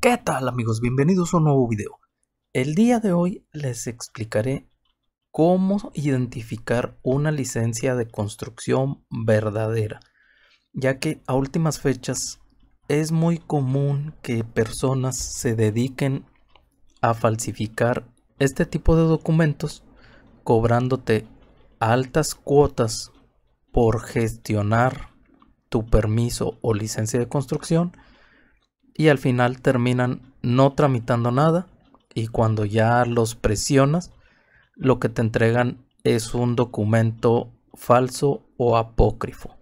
¿Qué tal amigos? Bienvenidos a un nuevo video. El día de hoy les explicaré cómo identificar una licencia de construcción verdadera, ya que a últimas fechas es muy común que personas se dediquen a falsificar este tipo de documentos cobrándote altas cuotas por gestionar tu permiso o licencia de construcción y al final terminan no tramitando nada y cuando ya los presionas lo que te entregan es un documento falso o apócrifo.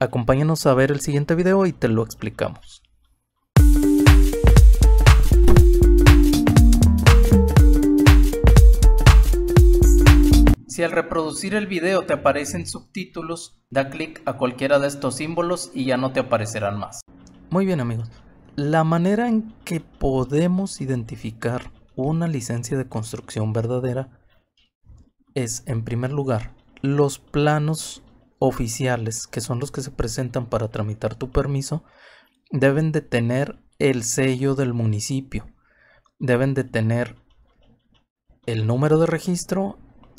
Acompáñanos a ver el siguiente video y te lo explicamos. Si al reproducir el video te aparecen subtítulos, da clic a cualquiera de estos símbolos y ya no te aparecerán más. Muy bien amigos, la manera en que podemos identificar una licencia de construcción verdadera es, en primer lugar, los planos oficiales, que son los que se presentan para tramitar tu permiso, deben de tener el sello del municipio. Deben de tener el número de registro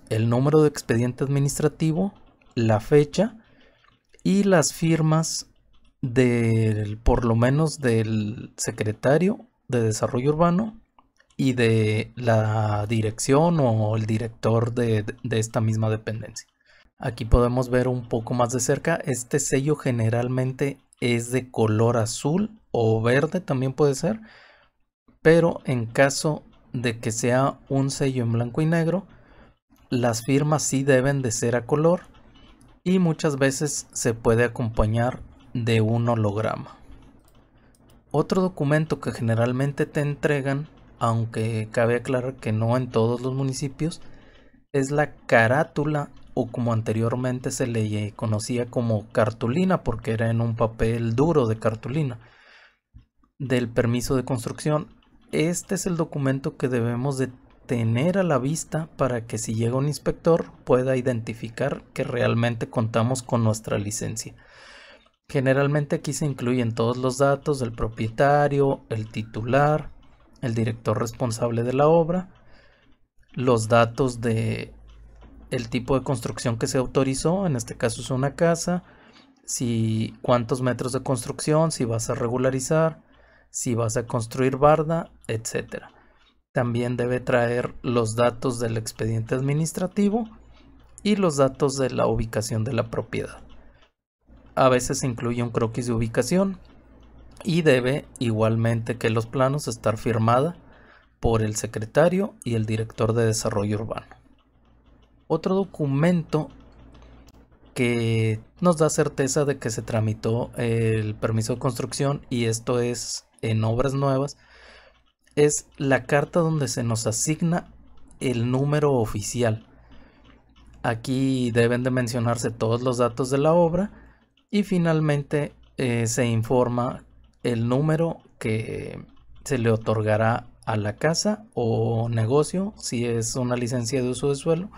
el número de expediente administrativo, la fecha y las firmas del, por lo menos del secretario de desarrollo urbano y de la dirección o el director de, de esta misma dependencia. Aquí podemos ver un poco más de cerca, este sello generalmente es de color azul o verde también puede ser, pero en caso de que sea un sello en blanco y negro, las firmas sí deben de ser a color y muchas veces se puede acompañar de un holograma. Otro documento que generalmente te entregan, aunque cabe aclarar que no en todos los municipios, es la carátula o como anteriormente se le conocía como cartulina porque era en un papel duro de cartulina del permiso de construcción. Este es el documento que debemos de tener a la vista para que si llega un inspector pueda identificar que realmente contamos con nuestra licencia. Generalmente aquí se incluyen todos los datos del propietario, el titular, el director responsable de la obra, los datos de el tipo de construcción que se autorizó, en este caso es una casa, si cuántos metros de construcción, si vas a regularizar, si vas a construir barda, etcétera. También debe traer los datos del expediente administrativo y los datos de la ubicación de la propiedad. A veces se incluye un croquis de ubicación y debe igualmente que los planos estar firmada por el secretario y el director de desarrollo urbano. Otro documento que nos da certeza de que se tramitó el permiso de construcción y esto es en obras nuevas es la carta donde se nos asigna el número oficial. Aquí deben de mencionarse todos los datos de la obra y finalmente eh, se informa el número que se le otorgará a la casa o negocio si es una licencia de uso de suelo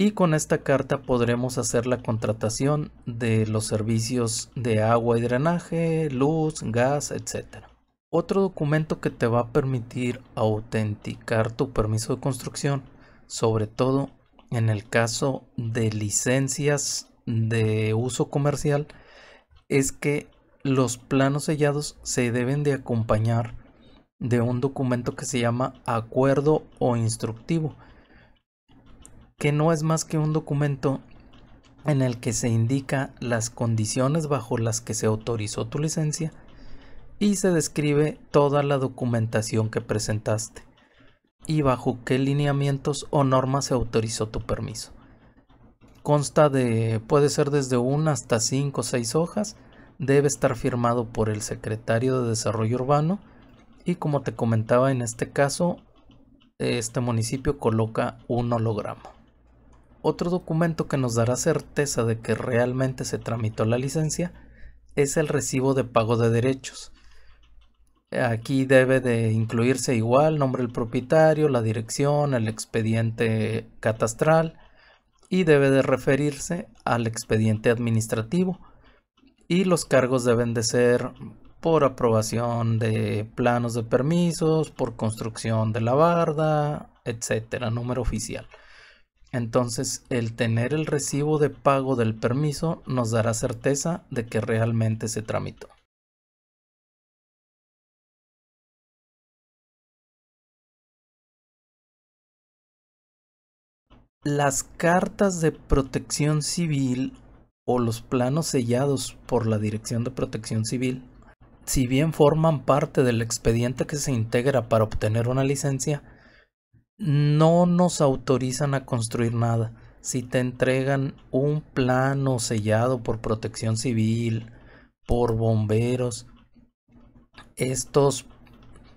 y con esta carta podremos hacer la contratación de los servicios de agua y drenaje, luz, gas, etc. Otro documento que te va a permitir autenticar tu permiso de construcción, sobre todo en el caso de licencias de uso comercial, es que los planos sellados se deben de acompañar de un documento que se llama acuerdo o instructivo, que no es más que un documento en el que se indica las condiciones bajo las que se autorizó tu licencia y se describe toda la documentación que presentaste y bajo qué lineamientos o normas se autorizó tu permiso. Consta de, puede ser desde una hasta cinco o seis hojas, debe estar firmado por el secretario de Desarrollo Urbano y como te comentaba en este caso, este municipio coloca un holograma. Otro documento que nos dará certeza de que realmente se tramitó la licencia es el recibo de pago de derechos Aquí debe de incluirse igual nombre del propietario, la dirección, el expediente catastral y debe de referirse al expediente administrativo. Y los cargos deben de ser por aprobación de planos de permisos, por construcción de la barda, etcétera, número oficial. Entonces, el tener el recibo de pago del permiso nos dará certeza de que realmente se tramitó. Las cartas de protección civil o los planos sellados por la Dirección de Protección Civil, si bien forman parte del expediente que se integra para obtener una licencia, no nos autorizan a construir nada. Si te entregan un plano sellado por protección civil, por bomberos, estos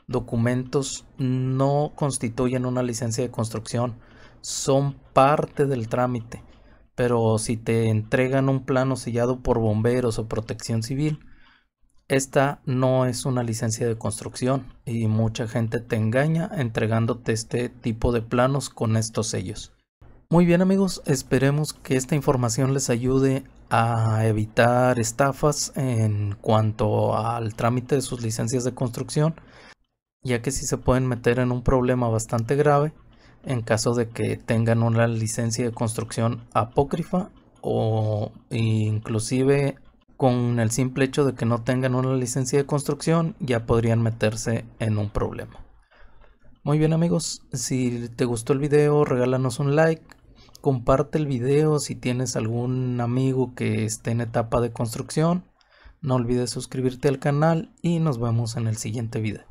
documentos no constituyen una licencia de construcción, son parte del trámite. Pero si te entregan un plano sellado por bomberos o protección civil, esta no es una licencia de construcción y mucha gente te engaña entregándote este tipo de planos con estos sellos. Muy bien amigos, esperemos que esta información les ayude a evitar estafas en cuanto al trámite de sus licencias de construcción, ya que si se pueden meter en un problema bastante grave en caso de que tengan una licencia de construcción apócrifa o inclusive con el simple hecho de que no tengan una licencia de construcción ya podrían meterse en un problema. Muy bien amigos, si te gustó el video regálanos un like, comparte el video si tienes algún amigo que esté en etapa de construcción, no olvides suscribirte al canal y nos vemos en el siguiente video.